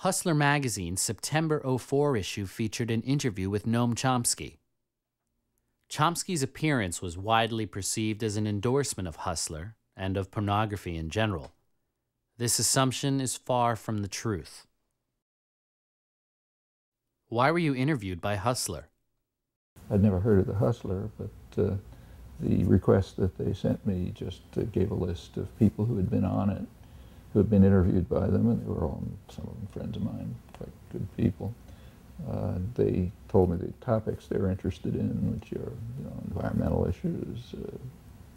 Hustler magazine's September 04 issue featured an interview with Noam Chomsky. Chomsky's appearance was widely perceived as an endorsement of Hustler and of pornography in general. This assumption is far from the truth. Why were you interviewed by Hustler? I'd never heard of the Hustler, but uh, the request that they sent me just uh, gave a list of people who had been on it, who had been interviewed by them, and they were all, some of them friends of mine, quite good people. Uh, they told me the topics they were interested in, which are you know, environmental issues, uh,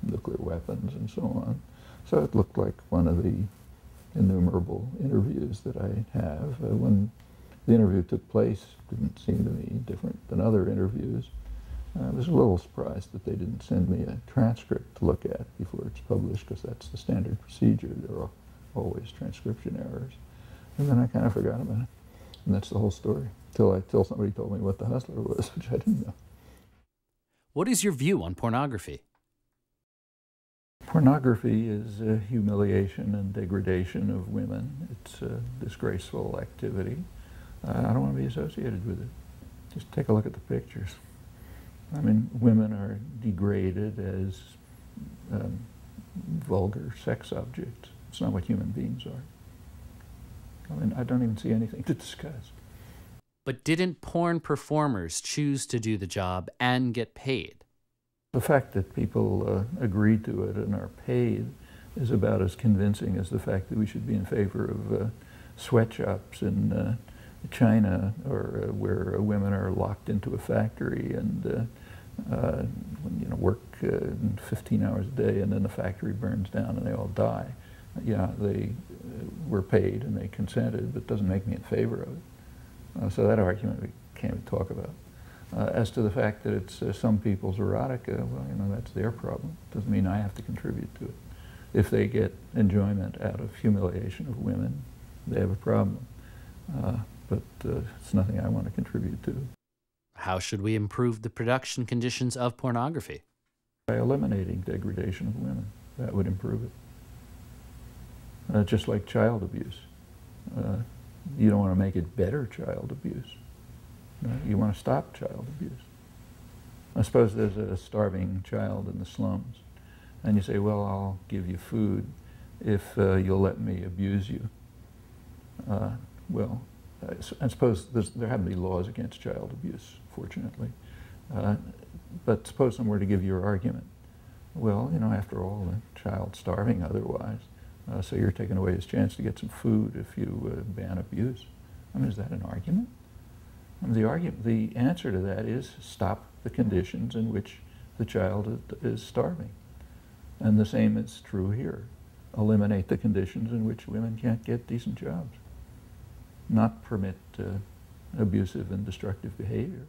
nuclear weapons, and so on. So it looked like one of the innumerable interviews that I have. Uh, when the interview took place, didn't seem to me different than other interviews. I was a little surprised that they didn't send me a transcript to look at before it's published, because that's the standard procedure. Are always transcription errors. And then I kind of forgot about it. And that's the whole story, till, I, till somebody told me what the hustler was, which I didn't know. What is your view on pornography? Pornography is a humiliation and degradation of women. It's a disgraceful activity. Uh, I don't want to be associated with it. Just take a look at the pictures. I mean, women are degraded as um, vulgar sex objects. It's not what human beings are. I mean, I don't even see anything to discuss. But didn't porn performers choose to do the job and get paid? The fact that people uh, agree to it and are paid is about as convincing as the fact that we should be in favor of uh, sweatshops in uh, China, or uh, where uh, women are locked into a factory and uh, you know work 15 hours a day, and then the factory burns down and they all die. Yeah, they were paid and they consented, but doesn't make me in favor of it. so that argument we can't talk about. Uh, as to the fact that it's uh, some people's erotica, well, you know, that's their problem. Doesn't mean I have to contribute to it. If they get enjoyment out of humiliation of women, they have a problem. Uh, but uh, it's nothing I want to contribute to. How should we improve the production conditions of pornography? By eliminating degradation of women. That would improve it. Uh, just like child abuse. Uh, you don't want to make it better child abuse. you want to stop child abuse. I suppose there's a starving child in the slums, and you say, well, I'll give you food if uh, you'll let me abuse you. Uh, well, I suppose there haven't been laws against child abuse, fortunately. Uh, but suppose someone were to give you your argument. Well, you know, after all, the child's starving otherwise, uh, so you're taking away his chance to get some food if you uh, ban abuse. I mean, is that an argument? I mean, the argument, the answer to that is stop the conditions in which the child is starving. And the same is true here. Eliminate the conditions in which women can't get decent jobs not permit uh, abusive and destructive behavior.